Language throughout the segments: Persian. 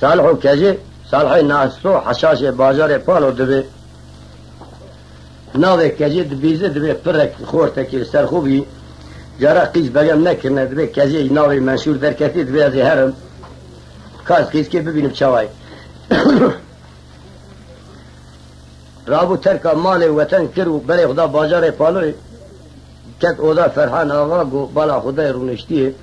صالحو کجی؟ صالحای ناسو حشاش بازار پالو دبی ناوی کجی دبیزه دبی پرک خورتا که سر خوبی. جارا قیز بگم نکرنه دبی کجی ناوی منشور در کتی دبی از هرم. کاز قیز که ببینم چوای. رابو ترک مال وطن کرو بله خدا بازار پالوی. کت اودا فرحان آقا گو بالا خدای رونشتیه.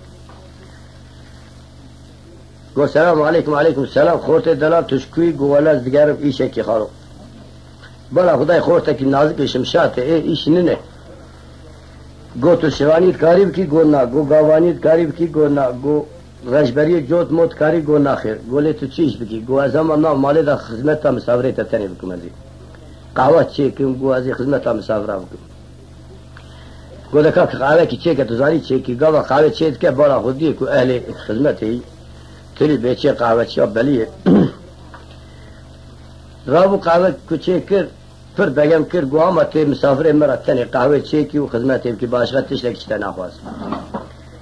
گو سلام علیکم علیکم سلام. خورت دلال تشکوی گو ولا دیگرم ایشه کی خارو بالا خدای خورت کی نازک شمشات ای ایش ننه. گو تو شوانیت کاری کی گو نا گو گاوانیت کاری کی گو نا گو رجبری جوت موت کاری گو ناخر گوله تو چیش بکی؟ گو از اما نا مال دا خدمت تا مسافره تا تنی بکم ازی. قهوه چی کم گو از خدمت تا مسافره بکم. گو دکا قهوه کی چی که تو زاری چی کی؟ گاوا قهوه چی که؟ بالا خودی کو اهل خدمت هی تری بیچه قهوه چی؟ بلیه. رابو قهوه کوچه کر پر بگم کر گو اما تی مسافر مرا تنی قهوه چی کی و خدمت هی کی باشغه تشلک چی نخواست.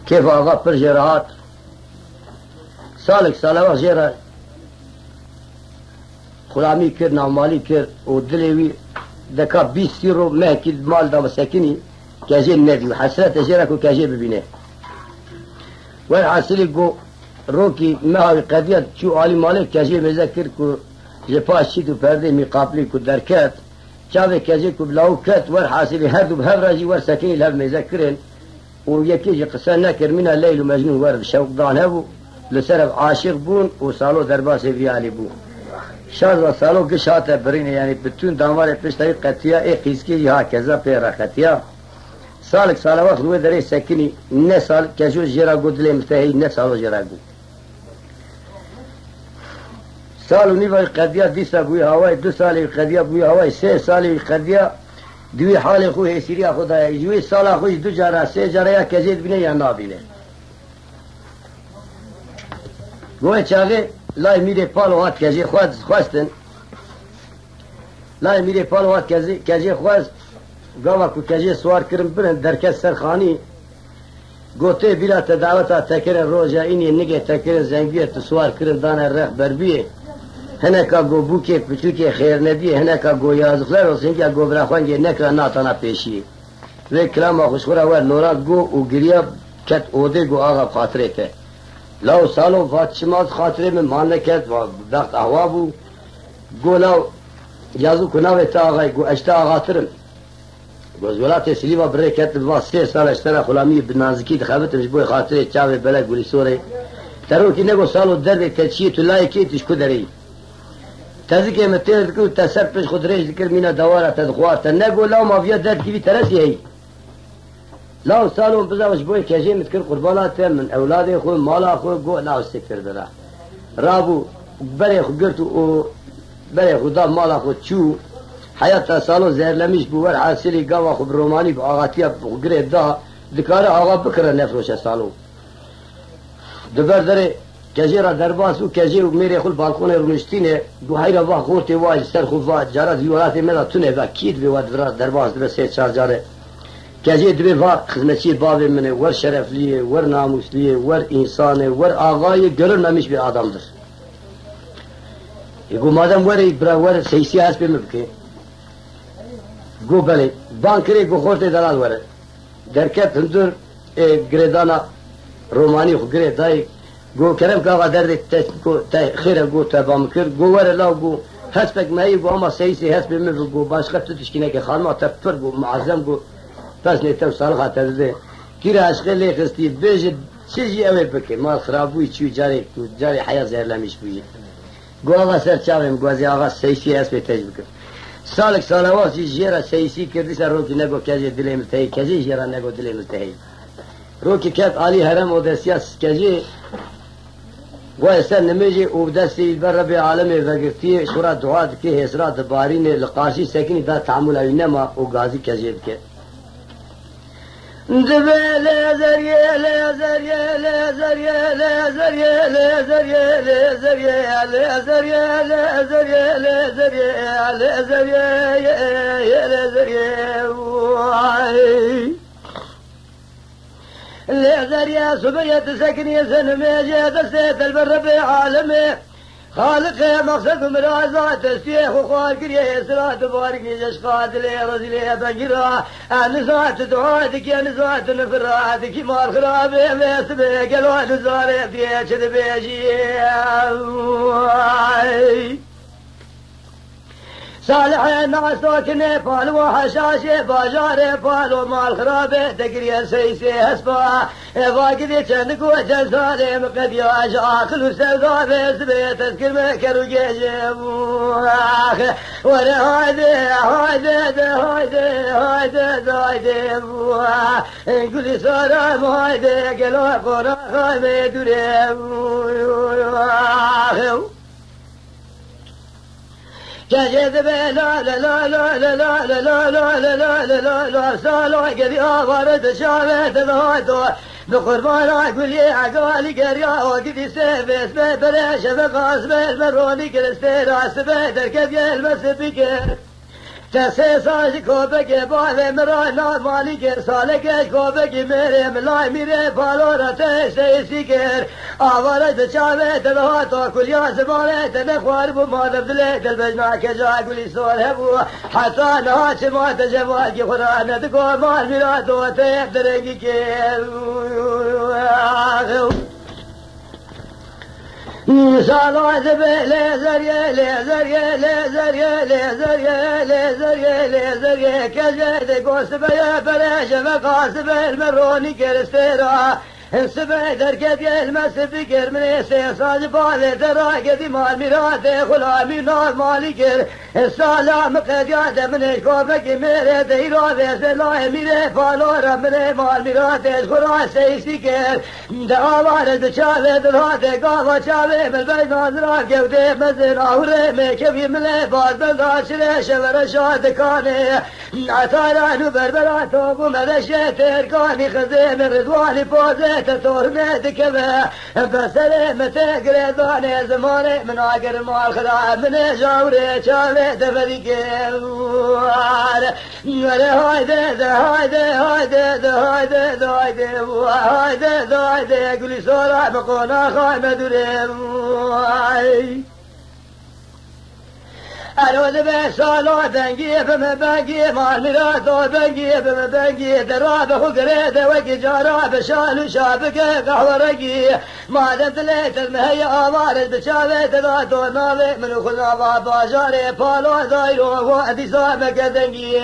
کیف آقا پر جراحات. سالک سال وقت جرا. غلامی کرد نامالی کرد و دلوی دکا بیستی رو مهکی مال دا مسکنی کجی ندی و حسرت جرا کو کجی ببینه. و حاصلی گو روکی مهاوی قضیت چو عالی مالک کجی مذکر کو جپاش چی تو پرده می قابلی کو درکت چاوه کجی کو بلاو کت ور حاصلی هر دو بهر راجی ور سکنی مذکرن و یکی جی قصه نکر من لیل و مجنون ور شوق دان هبو لسرف عاشق بون و سالو درباس ویالی بون شاز و سالو گشات برین یعنی بتون دانوار پشتای قطیا ای قیسکی یا کذا پیرا قطیا سالک سال وقت روی دره سکنی نه سال کجو جرا گودلی مستهی نه سالو جرا گود سالو نیوی قضیه دیسا بوی هوای دو سالی قضیه بوی هوای سه سالی قضیه دوی حال خو هسیریا خدای یوی سالا خوش دو جارا سه جارا یا کزید بینه یا نابینه. گوه چاگه لای میره پالو هات کجی خواست خواستن. لای میره پالو هات کجی کجی خواست. گاوا کو کجی سوار کرن برن درکت سرخانی. گوته بیلا تدعوتا تکر روژا اینی نگه تکر زنگیه تو سوار کرن دانه رخ بربیه. هنکا گو بکه پیتو که خیر ندی هنکا گو یاز و سنجا گو برا جه ناتانا پیشی. و کلام آخوش خورا وی نورا گو او گریه کت او گو آغا خاطره ته لاو سالو فاتشمات خاطره من مانه کت و دخت احوابو گو لاو یازو کناوی تا آغای گو اشتا آغا ترم گو زولا تی سلیوه بره کت با سی سال اشتا را خلامی بنازکی تخابت مش بوی خاطره چاوی بلا گولی سوره ترو که نگو سالو درده کت شیه تو لایکی تش کدری تزکی متیر کو تا سر پیش خود ریش ذکر مینا دوارا تدخوار تا نگو لاو مافیا درد کیوی ترسی هی لاو سالون بزاوش بوی کجی متکر قربانات من اولاد خو مالا خو گو لاو سکر درا رابو بره خو گرتو او بره خدا مالا خو چو. حیات سالو زهرلمیش بوور حاصلی گاو خو رومانی با آغاتیا گره دا. دکاره آغا بکره نفروش سالو. دبر دره کجی را درباس و کجی و میره خود بالکون رونشتینه دو هایی را واه خورتی واه سر خود واه جارا دیورات میلا تونه و کید بی واد درباس دبر سه چار جاره. کجی دوی وا خدمتی باب منه ور شرفلیه ور ناموسلیه ور انسانه ور آقای گلر نمیش bir adamdır. E go madem ور برا ور سیسی هست به مبکه. گو بله بانکری گو خورت دلال ور درکت هندور گردانا رومانی خو گرد دای گو کرم که آقا درد خیره گو تبام کر گو ور لا گو هست بک مایی گو اما سیسی هست مبکه گو باشقه تو تشکینه که خانما تفر گو معظم گو. پس نیتم سال خاطر ده. گیر عشق لی خستی بیج چیزی اوه بکه ما خرابوی چیو جاری جاری حیا زهرلمیش بوی. گو آقا سر چاویم گوازی آقا سیسی هست به تج بکر سالک سالواسی جیرا سیسی کردی سر روکی نگو کجی دلی ملتهی کجی جیرا نگو دلی ملتهی روکی کت علی حرم و دستیاس کجی؟ ویسا نمیجی اوبدا سیل بر رب عالم وگرتی شورا دعا دکی حسرا دباری نی لقاشی سکنی دا تعمل اوینا نما او گازی کجیب کے اللي غير يا سبية سكن يسن ميجي دستيت البر بعالمي خالق مقصد مرازات الشيخ وخوار كريه يسرات بارك يجش قاتلي رجلي بنجرا نزات دعاتك يا نزات نفراتك ما الخراب ما سبيك يا زاري يا دبيشي صالح مع سكني فال وحشاشي فجاري فال وما الخرابي تقري سيسي اسفا فاقدي تنك وجن سالم قد يواجه اخل سودا بسبي تذكر مكر وجيب وأنا هادي هادي هادي هادي هادي قولي سلام هادي قلوب قرا خامي دريب به لا لا لا لا لا لا لا لا لا لا لا لا لا سالو قد يا ورد شابت ذاتو بقربان يا عقالي قريا وقد سيفس ببلاش بقاس بالمروني كرستي راس بدر كد يلمس بكر سه ساج کوبگی باله مرای نادمانی که ساله گش کوبگی میره ملای میره پالو را تشتی سیگر آواره دچاره تنها تو کلیا زمانه تنخوار بو مادر دله دل بجنا که جا گلی بو حتی نها چه تجوال که خدا ندگو مال میرا تو تیب درگی که Salat beylezer ye lezer ye lezer ye lezer ye lezer ye lezer ye kezede gosbeye berejeme kasbe elmeroni keristera Sıbe derke gelmez sıfı germine. Sesacı bale dera gedi mal mirade hulami nar malikir سلام قدیاد من گوبه که میره دیرا ویز لای میره فالورا میره مال میره از خورا سیسی کرد ده آوار ده چاوه دلات گاوا چاوه من بای نازرا گوده مزن آوره میکوی مله بازدن داشره شور شاد کانه اتارانو بربرا توبو مدشه ترکانی خزه مردوانی رضوانی پازه تطورنه دکوه بسره متگره دانه زمانه من آگر مال خدا من جاوره چاوه هذا فرقار يلا هذا هذا هذا هذا هذا هذا هذا هذا يقول سورة بقونا خامد رموي الود بسالو بنجي بما بنجي مال مرادو بنجي بما بنجي درابه وقريده وقجاره بشال وشابك قهوة رقي ما دمت ليت المهي آوارد بشابه تغادو نالي من خلنا بابا جاري بالو زايرو وادي سامك دنجي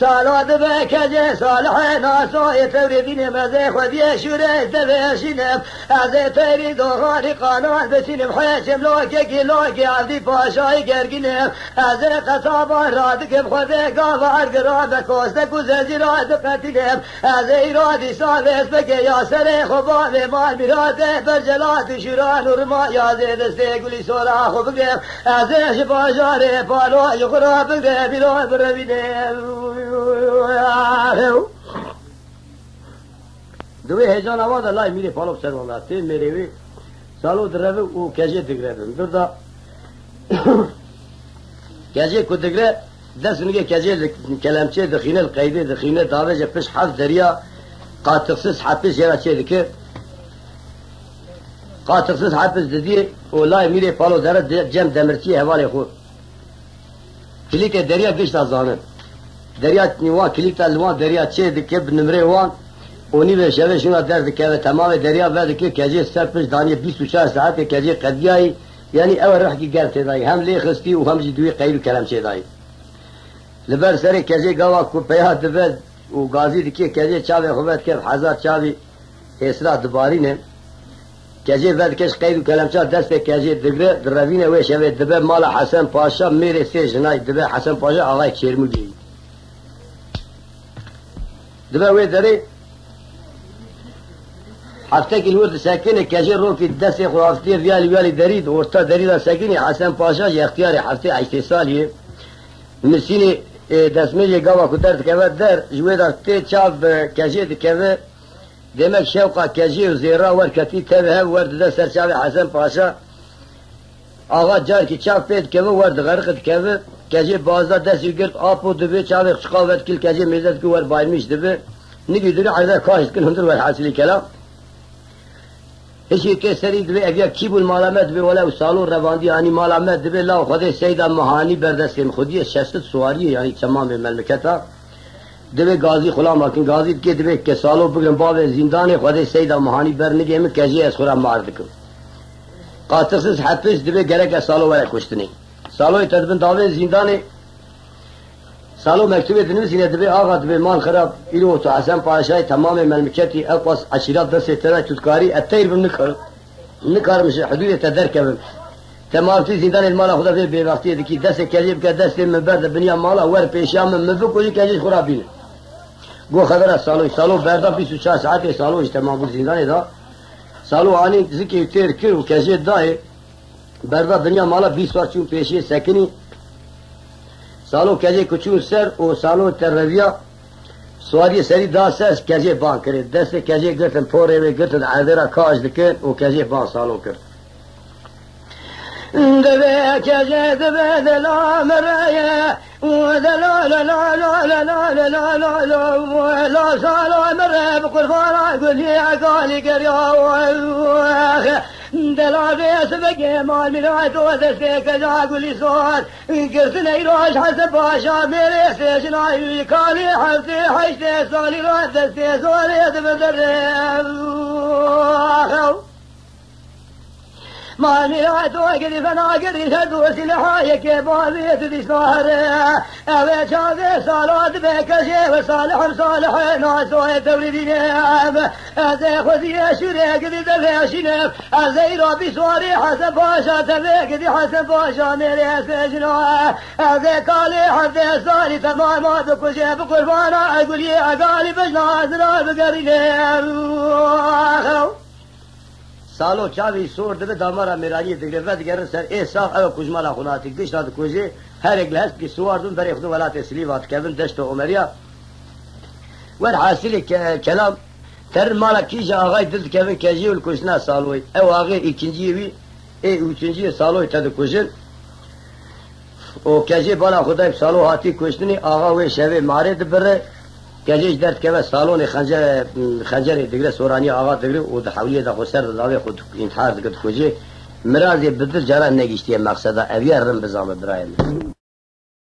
سالو دبك جي صالح ناسو يتوري بين مزيخ وبيا شوري دبشنم عزي تيري دو غاري قانون بسينم حيشم لو كيكي لو عبدی پاشای گرگینم از قصابان رادکم خود گاوار گرا به کوسته گزرزی راد قتیلم از ایرادی سالس بگه یا سر خوبان مال میراده بر جلات شوران ورما یازه دسته گلی سورا خوب بگم از شباجار پالو یخرا بگه بیرون بروینم دوی هجان آواز لای میره پالو سر والا تی میره سالو دروه او کجه دگره دن در دا کجه کو دگره دست نگه کجه کلمچه دخینه القیده دخینه داوه جه پش حف دریا قاطقسız حپس یرا چه دکه قاطقسız حپس ددی اولای میره پالو دره جم دمرچی حوالی خود کلیک دریا گشت زانه دریا نیوا کلیک تا لوان دریا چه دکه بنمره وان اونی به شبه شما در دکه و تمام دریا و دکه کجی سرپش دانی 24 ساعت کجی قدیایی یعنی اول رح کی گرته دای هم لی خستی و هم دوی قیل کلام چه دای لبر سر کجی گوا کو پیا دبد و گازی دکه کجی چاوی خوبت که هزار چاوی اسرا دباری نه کجی ود کش قید کلام چا دست کجی دگره دروینه و شوه دبه مال حسن پاشا میره سه جنای دبه حسن پاشا آقای چرمودی دبه وی داری هفته ورد سکینه کجی رو فی دست خرافتی ویالی ویالی درید ورتا درید سکینه حسن پاشا جه اختیار هفته عشت سالیه مسینه دستمیل گاوا کو درد که در جوی در تی چاپ کجی دکه دمک شوقا کجی و زیرا ور کتی تبه هم ورد ده سرچاوی حسن پاشا آقا جار که چاپ پید که ورد غرقت که کجی بازدا دست گرد آب و دبی چاوی خشقا ورد کل کجی می‌زد که ور بایمیش دبی نگی دوری عرده کاشت کن هندر ور حاصلی کلام هیچی که سری دوی اگه کی بول مالامت دوی ولا سالو رواندی یعنی مالامت دوی لا خود سیدا مهانی بردستیم خودی شست سواری یعنی تمام مملکتا دوی گازی غلام حاکم گازی که دوی که سالو بگم باب زندان خود سیدا مهانی برنگه می کجی از خورا مارد کن قاطقسız حبس دوی گرک سالو ولا کشتنی سالو تدبن داوی زندان سالو مکتوب دنویسینه دبی آقا دبی مال خراب ایلو تو حسن پاشای تمام مملکتی اقواس عشیرات دست ترا تدکاری التیر بم نکر نکار مش حدود تدر کبم تمام تی زندان المال خدا في بوقتی دکی دست کلیب که دست من برد بنیا مالا ور پیشام من مفو کولی کجی خرابینه گو خبر سالو سالو بردا 24 ساعت سالو تمام بود زندان دا سالو آنی زکی تیر و کجی دای بردا دنیا مالا 20 بار چون پیشی سکنی سالو کجی کچون سر و سالو ترویا سواری سری دا سرس کجی بان کرد دست کجی گرتن پوره و عذرا کاج دکن و کجی بان سالو کرد. دبي كجي دبي دلا مريا ودلا لا لا لا لا لا لا لا لا لا لا سالو مريا بقرفانا قل يا قالي قريا دلاویس به گمان میرای تو دست که کجا گلی سوار گرسن ای راش هست باشا میره سیشن آیوی کالی هفته هشت سالی را دست سوار یاد بدره ماني عاد وقدي فناقر يشدو سلاحايك يا بابي تدي شهري اوي شافي صالات بك شيف صالح صالح ناس ويا دولي دينام ازي خذي شريك دي دفع شنف ازي ربي سواري حسن باشا تبي دي حسن باشا ميري سجنا ازي قالي حفي صالي تمام ما بكشي بقربانا أقول يا غالي بجنا ازرار ازنا Oh, سالو چاوی سور دبه دامارا میرانی دگره و دگره سر ای ساخ او کجمالا خوناتی گشنات کجی هر اگل هست که سوار دون بر اخدو ولات اسلی وات کردن دشت عمریا. ور حاصل کلام تر مالا کیج آغای دل کردن کجی ول کجنا سالوی. او آغای اکنجی وی ای اوچنجی سالوی تد کجن او کجی بالا خدای سالو هاتی کشتنی آغا وی شوی ماری دبره و گجش درد که سالون خنجر خنجر دیگر سورانی آقا دیگر و ده حولیه ده خسر داوی خود انتحار دکت خوجه. مرازی بدر جرا نگیشتی مقصده اویه رم بزامه برایم